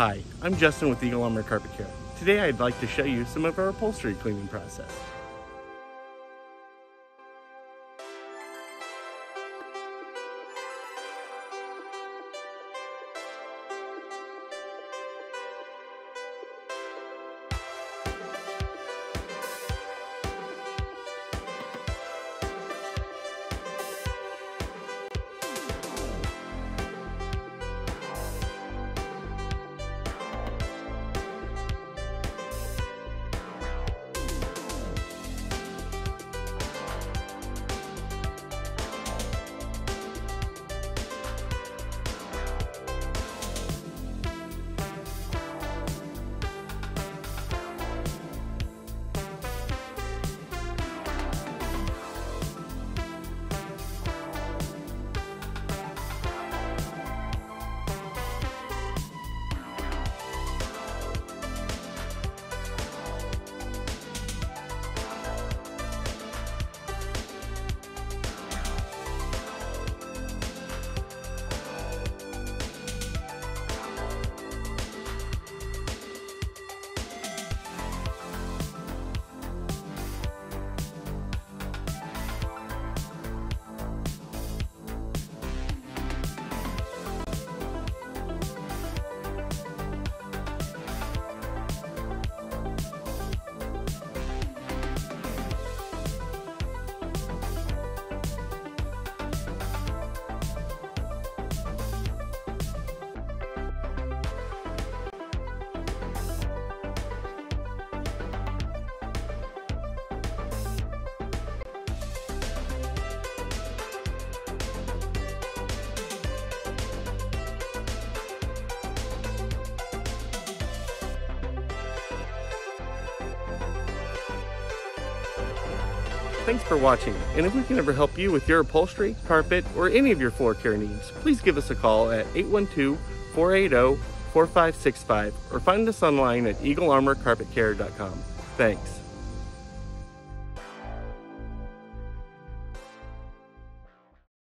Hi, I'm Justin with Eagle Armor Carpet Care. Today I'd like to show you some of our upholstery cleaning process. Thanks for watching, and if we can ever help you with your upholstery, carpet, or any of your floor care needs, please give us a call at 812-480-4565 or find us online at eaglearmorcarpetcare.com. Thanks.